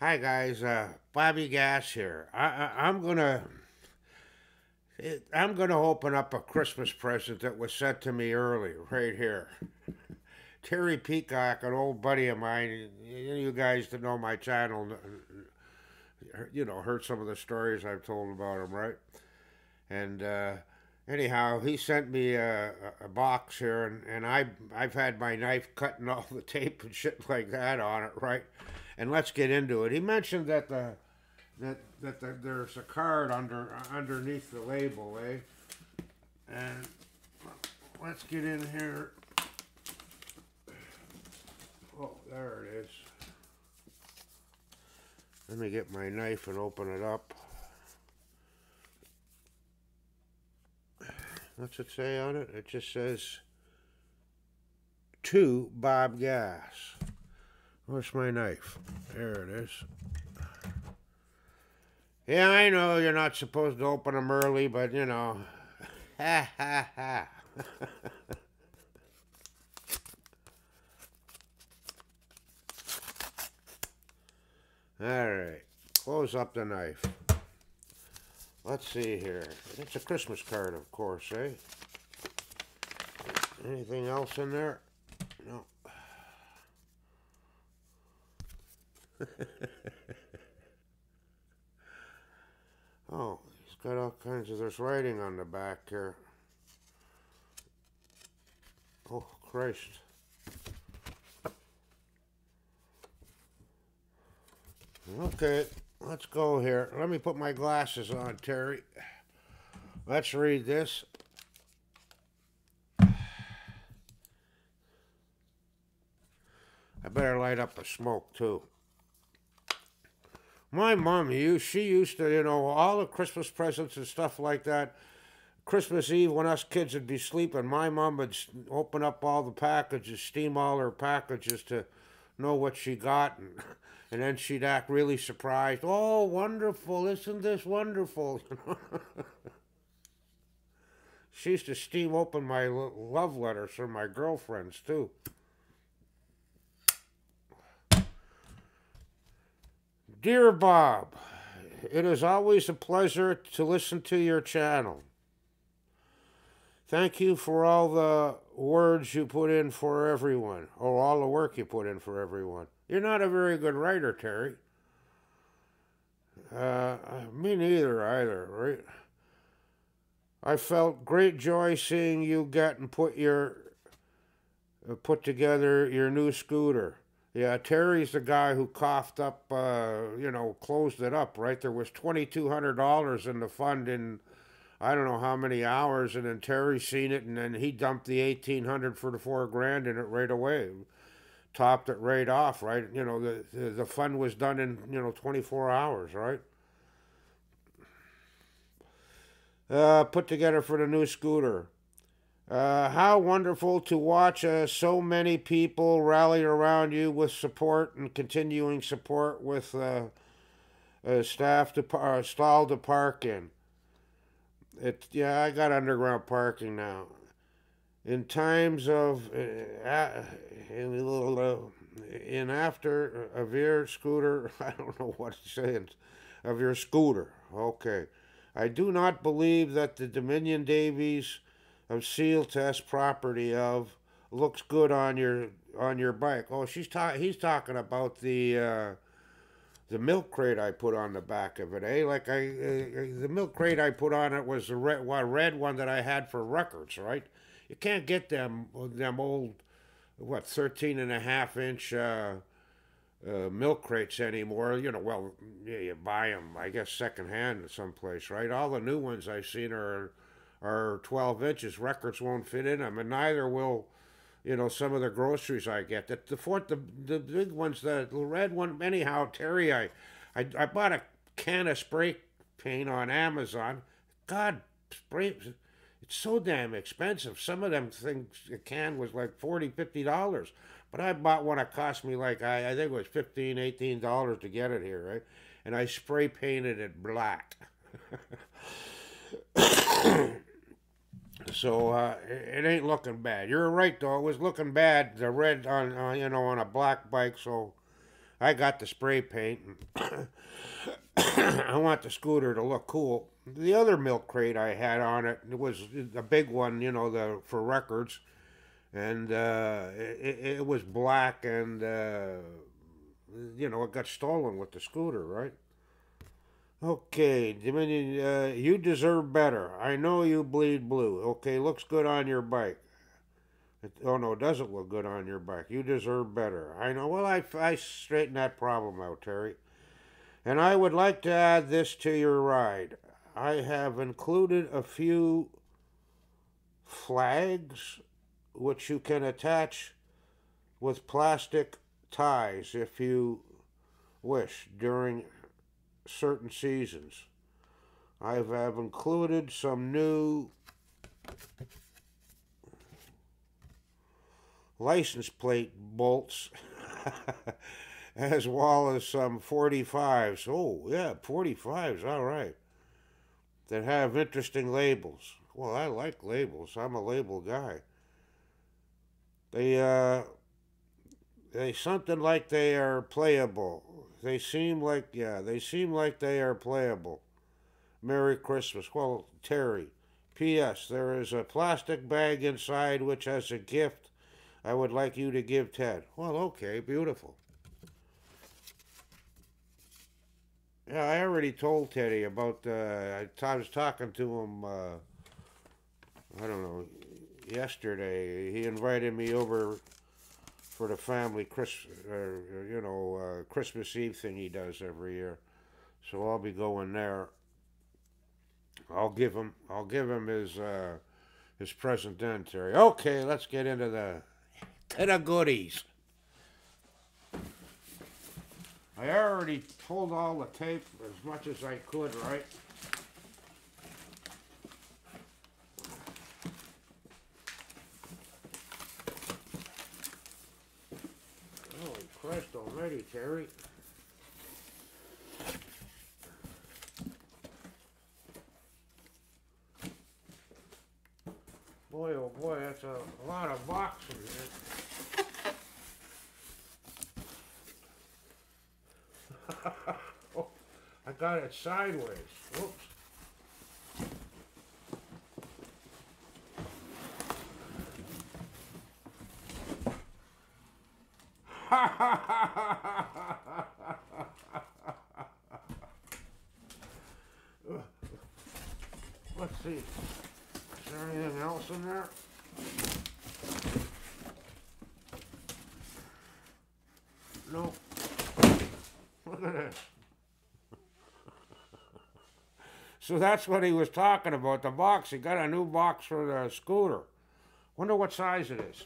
Hi guys, uh, Bobby Gass here. I, I'm gonna, it, I'm gonna open up a Christmas present that was sent to me early, right here. Terry Peacock, an old buddy of mine. You guys that know my channel, you know, heard some of the stories I've told about him, right? And uh, anyhow, he sent me a, a box here, and, and I I've had my knife cutting all the tape and shit like that on it, right? And let's get into it. He mentioned that the that that the, there's a card under underneath the label, eh? And let's get in here. Oh, there it is. Let me get my knife and open it up. What's it say on it? It just says to Bob Gass. Where's my knife? There it is. Yeah, I know you're not supposed to open them early, but you know. Ha ha ha. All right, close up the knife. Let's see here. It's a Christmas card, of course, eh? Anything else in there? No. oh, he's got all kinds of, this writing on the back here. Oh, Christ. Okay, let's go here. Let me put my glasses on, Terry. Let's read this. I better light up a smoke, too. My mom, she used to, you know, all the Christmas presents and stuff like that. Christmas Eve, when us kids would be sleeping, my mom would open up all the packages, steam all her packages to know what she got, and, and then she'd act really surprised. Oh, wonderful! Isn't this wonderful? she used to steam open my love letters from my girlfriends too. Dear Bob, it is always a pleasure to listen to your channel. Thank you for all the words you put in for everyone, or all the work you put in for everyone. You're not a very good writer, Terry. Uh, me neither, either, right? I felt great joy seeing you get and put your uh, put together your new scooter. Yeah, Terry's the guy who coughed up, uh, you know, closed it up, right? There was $2,200 in the fund in I don't know how many hours, and then Terry seen it, and then he dumped the 1800 for the four grand in it right away. Topped it right off, right? You know, the, the, the fund was done in, you know, 24 hours, right? Uh, put together for the new scooter. Uh, how wonderful to watch uh, so many people rally around you with support and continuing support with uh, uh staff to uh, stall to park in. It yeah, I got underground parking now. In times of uh, in, in after of your scooter, I don't know what it's saying, of your scooter. Okay, I do not believe that the Dominion Dairies of Sealtest property of looks good on your on your bike. Oh, she's ta- he's talking about the uh, the milk crate I put on the back of it, eh? Like I uh, the milk crate I put on it was the red one, red one that I had for records, right? You can't get them them old what 13 and a half inch uh, uh, milk crates anymore. You know, well, yeah, you buy them, I guess, secondhand someplace, right? All the new ones I've seen are are 12 inches. Records won't fit in them, and neither will, you know, some of the groceries I get. The, the fourth, the, the big ones, the, the red one, anyhow, Terry, I, I, I bought a can of spray paint on Amazon. God, spray, it's so damn expensive. Some of them things, a can was like 40 $50. But I bought one that cost me like, I, I think it was 15 $18 to get it here, right? And I spray painted it black. So uh, it ain't looking bad. You're right though. It was looking bad. The red on uh, you know on a black bike. So I got the spray paint. I want the scooter to look cool. The other milk crate I had on it, it was a big one, you know, the for records, and uh, it, it was black, and uh, you know, it got stolen with the scooter, right? Okay, Dominion, uh, you deserve better. I know you bleed blue. Okay, looks good on your bike. It, oh no, it doesn't look good on your bike. You deserve better. I know. Well, I, I straightened that problem out, Terry. And I would like to add this to your ride. I have included a few flags which you can attach with plastic ties if you wish during certain seasons. I have included some new license plate bolts as well as some 45s. Oh, yeah, 45s, all right. That have interesting labels. Well, I like labels. I'm a label guy. They, uh, they something like they are playable. They seem like, yeah, they seem like they are playable. Merry Christmas. Well, Terry. P.S. There is a plastic bag inside which has a gift I would like you to give Ted. Well, okay, beautiful. Yeah, I already told Teddy about. Uh, I was talking to him. Uh, I don't know. Yesterday, he invited me over for the family Chris, uh, you know, uh, Christmas Eve thing he does every year. So I'll be going there. I'll give him. I'll give him his uh, his present then, Terry. Okay, let's get into the to the goodies. I already pulled all the tape as much as I could, right? Holy Christ already, Boy, oh boy, that's a lot of boxes. oh, I got it sideways. Whoops. Let's see. Is there anything else in there? No. Look at this. So that's what he was talking about, the box. He got a new box for the scooter. Wonder what size it is.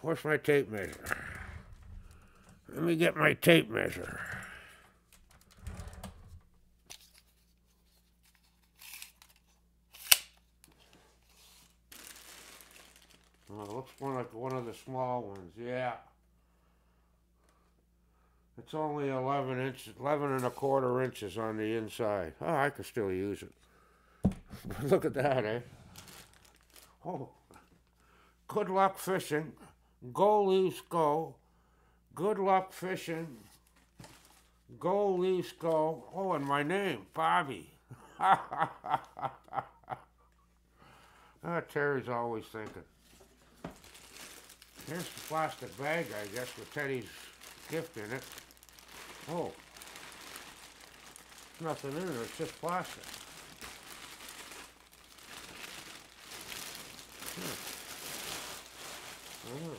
Where's my tape measure? Let me get my tape measure. Oh, it looks more like one of the small ones, yeah. It's only 11 inches, 11 and a quarter inches on the inside. Oh, I could still use it. Look at that, eh? Oh, good luck fishing. Go, Leafs, go. Good luck fishing. Go, Leafs, go. Oh, and my name, Bobby. ah, Terry's always thinking. Here's the plastic bag, I guess, with Teddy's gift in it. Oh. Nothing in there, it's just plastic. Hmm. Hmm.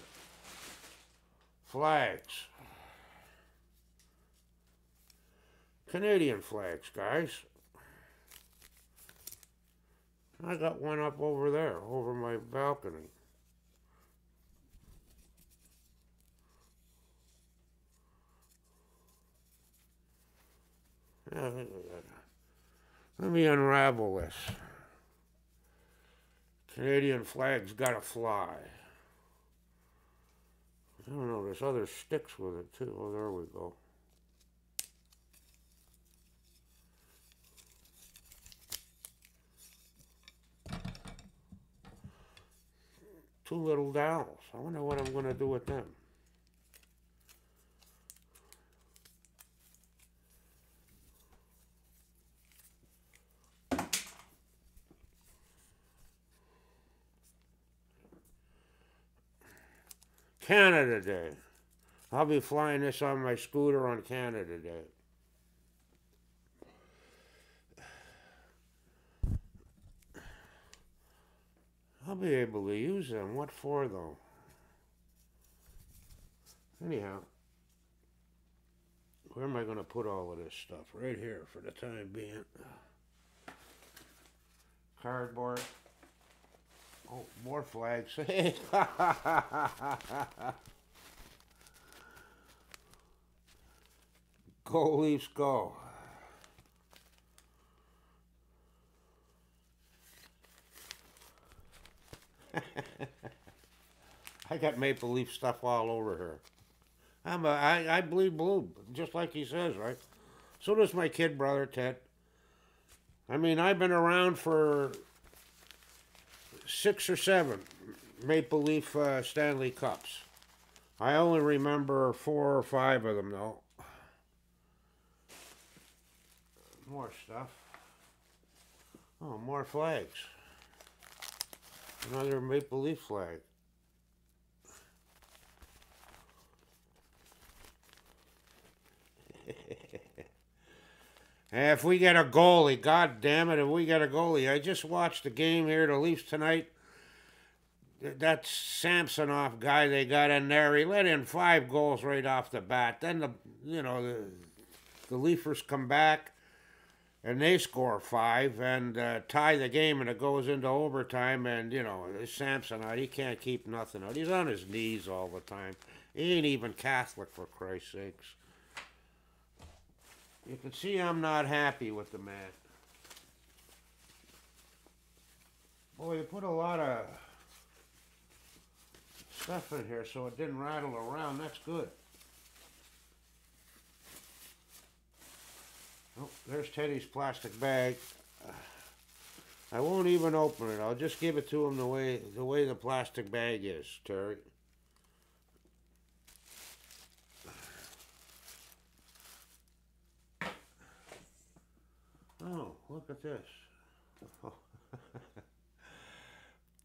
Flags. Canadian flags, guys. I got one up over there, over my balcony. Let me unravel this. Canadian flag's gotta fly. I don't know, there's other sticks with it too. Oh, there we go. Two little dowels. I wonder what I'm going to do with them. Canada Day. I'll be flying this on my scooter on Canada Day. I'll be able to use them. What for, though? Anyhow, where am I going to put all of this stuff? Right here for the time being. Cardboard. Oh, more flags. go, Leafs, go. I got Maple Leaf stuff all over here. I'm a, I, I bleed blue, just like he says, right? So does my kid brother, Ted. I mean, I've been around for six or seven Maple Leaf uh, Stanley Cups. I only remember four or five of them, though. More stuff. Oh, more flags. Another Maple Leaf flag. if we get a goalie, God damn it, if we get a goalie. I just watched the game here, the Leafs tonight. That Samsonov guy they got in there, he let in five goals right off the bat. Then the you know the the Leafers come back and they score five and uh, tie the game, and it goes into overtime. And you know, Samsonov, he can't keep nothing out. He's on his knees all the time. He ain't even Catholic for Christ's sakes. You can see I'm not happy with the mat. Boy, you put a lot of stuff in here so it didn't rattle around. That's good. Oh, there's Teddy's plastic bag. I won't even open it. I'll just give it to him the way the way the plastic bag is, Terry. Oh, look at this.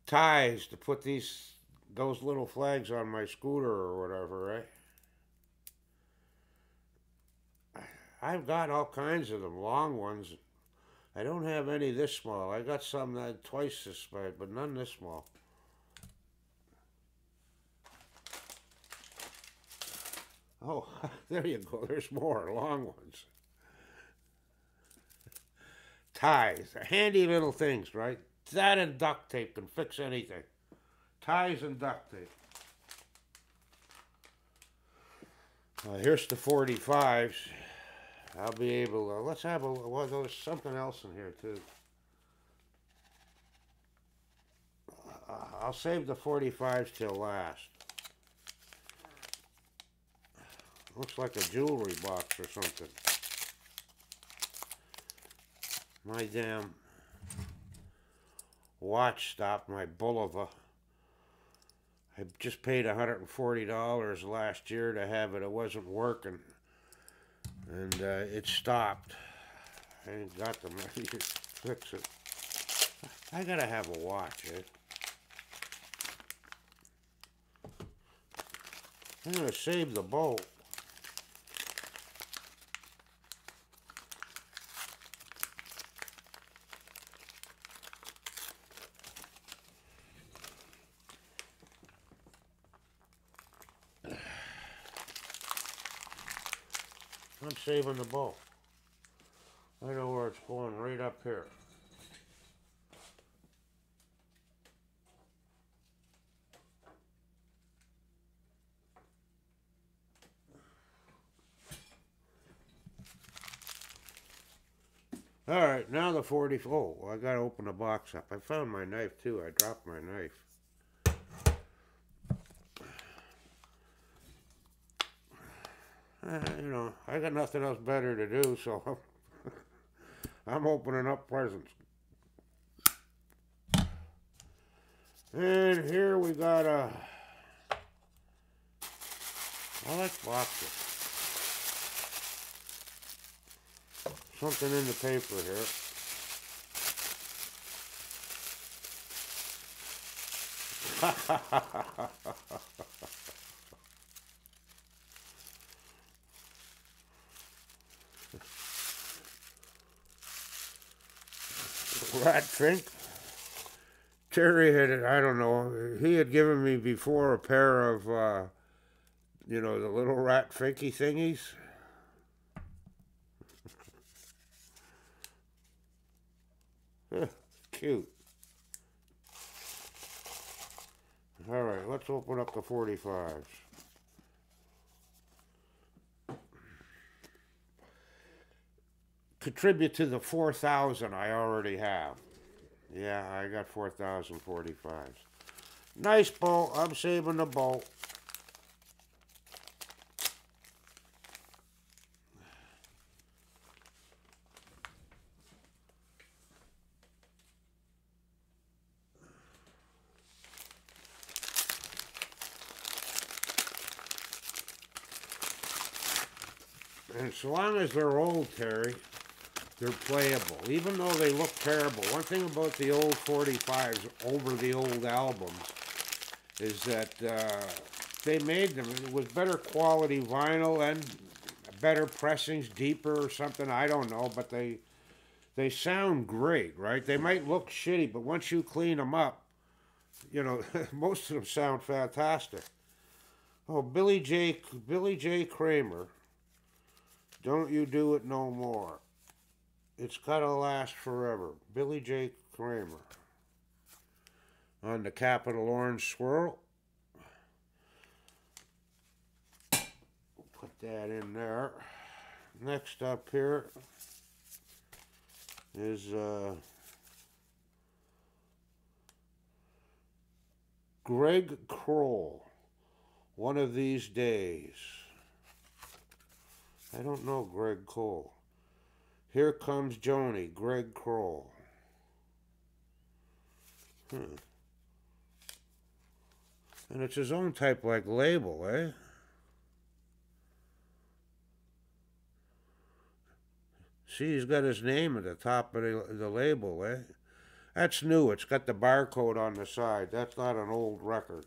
Ties to put these those little flags on my scooter or whatever, right? I've got all kinds of them, long ones. I don't have any this small. I got some that twice this big, but none this small. Oh, there you go. There's more long ones. Ties, handy little things, right? That and duct tape can fix anything. Ties and duct tape. Uh, here's the 45s. I'll be able to, let's have a, well, there's something else in here too. I'll save the 45s till last. Looks like a jewelry box or something. My damn watch stopped my Bulova. I just paid $140 last year to have it. It wasn't working and uh, it stopped. I ain't got the money to fix it. I gotta have a watch, eh? I'm gonna save the bolt. Saving the bolt. I know where it's going, right up here. All right, now the 40. Oh, I got to open the box up. I found my knife too. I dropped my knife. Uh, you know, I got nothing else better to do, so I'm opening up presents. And here we got a. I like boxes. Something in the paper here. Rat Fink. Terry had, I don't know, he had given me before a pair of, uh, you know, the little rat finky thingies. Cute. All right, let's open up the 45s. Contribute to the 4,000 I already have. Yeah, I got 4,045s. Nice bolt. I'm saving the bolt. And so long as they're old, Terry, they're playable. Even though they look terrible. One thing about the old 45s over the old albums is that uh, they made them with better quality vinyl and better pressings, deeper or something. I don't know, but they they sound great, right? They might look shitty, but once you clean them up, you know, most of them sound fantastic. Oh, Billy J. Billy J. Kramer. Don't you do it no more. It's gotta last forever. Billy J. Kramer. On the Capitol Orange Swirl. Put that in there. Next up here is uh, Greg Kroll. One of these days. I don't know Greg Cole. Here comes Joni, Greg Kroll. Hmm. And it's his own type like label, eh? See, he's got his name at the top of the, the label, eh? That's new. It's got the barcode on the side. That's not an old record.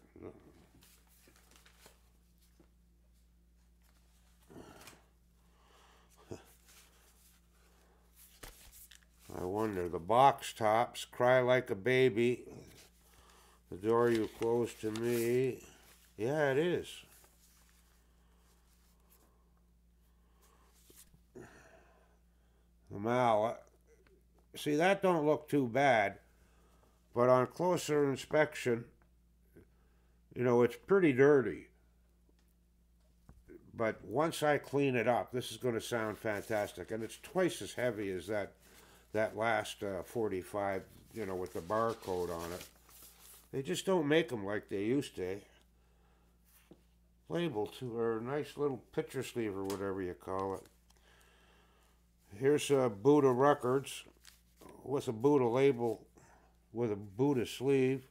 Wonder. The box tops cry like a baby. The door you closed to me. Yeah, it is. The mal. Uh, see, that don't look too bad, but on closer inspection, you know, it's pretty dirty. But once I clean it up, this is going to sound fantastic, and it's twice as heavy as that that last uh, 45, you know, with the barcode on it. They just don't make them like they used to. Label to or a nice little picture sleeve or whatever you call it. Here's a Buddah Records with a Buddah label with a Buddah sleeve.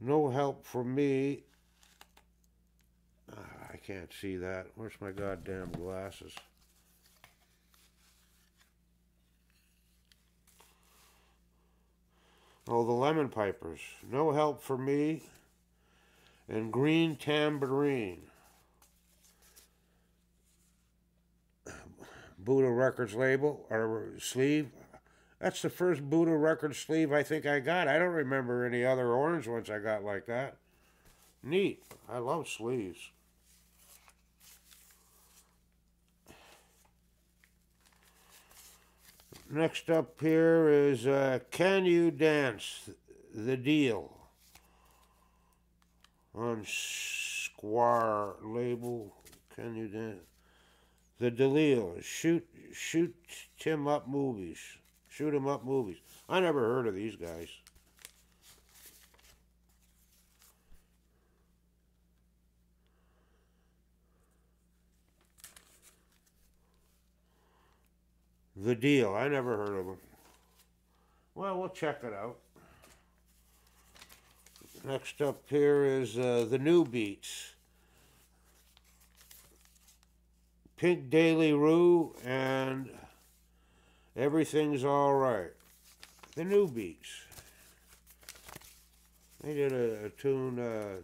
No help from me. Ah, I can't see that. Where's my goddamn glasses? Oh, the Lemon Pipers. No help for me. And Green Tambourine. Buddah Records label or sleeve. That's the first Buddah Records sleeve I think I got. I don't remember any other orange ones I got like that. Neat. I love sleeves. Next up here is uh, Can You Dance? The Deal. On Squire label. Can You Dance? The Deal. Shoot, shoot him up movies. Shoot him up movies. I never heard of these guys. The Deal. I never heard of them. Well, we'll check it out. Next up here is uh, the Newbeats. Pink Dally Rue and Everything's All Right. The Newbeats. They did a, a tune, uh,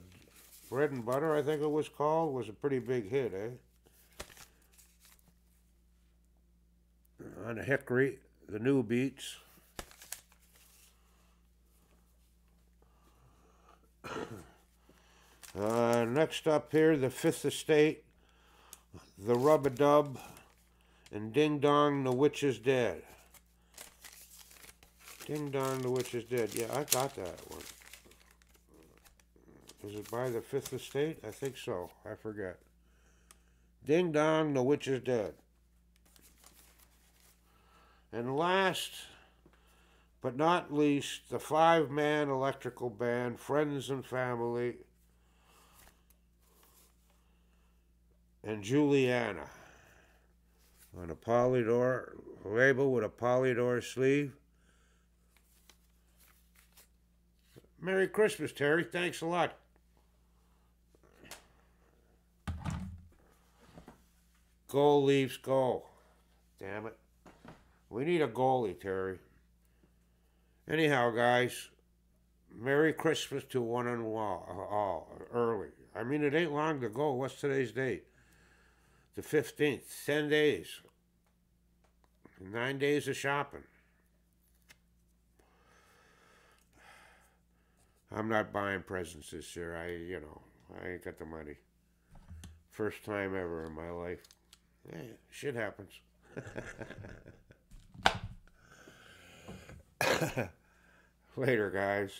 Bread and Butter, I think it was called, was a pretty big hit, eh? on the hickory, the Newbeats. uh, next up here, the Fifth Estate, the Rub-a-Dub, and Ding Dong, the Witch is Dead. Ding Dong, the Witch is Dead. Yeah, I got that one. Is it by the Fifth Estate? I think so. I forget. Ding Dong, the Witch is Dead. And last but not least, the five man electrical band, Friends and Family, and Juliana on a Polydor label with a Polydor sleeve. Merry Christmas, Terry. Thanks a lot. Goal leaves goal. Damn it. We need a goalie, Terry. Anyhow, guys, Merry Christmas to one and all, early. I mean, it ain't long to go. What's today's date? The 15th. 10 days. Nine days of shopping. I'm not buying presents this year. I, you know, I ain't got the money. First time ever in my life. Yeah, shit happens. Later, guys.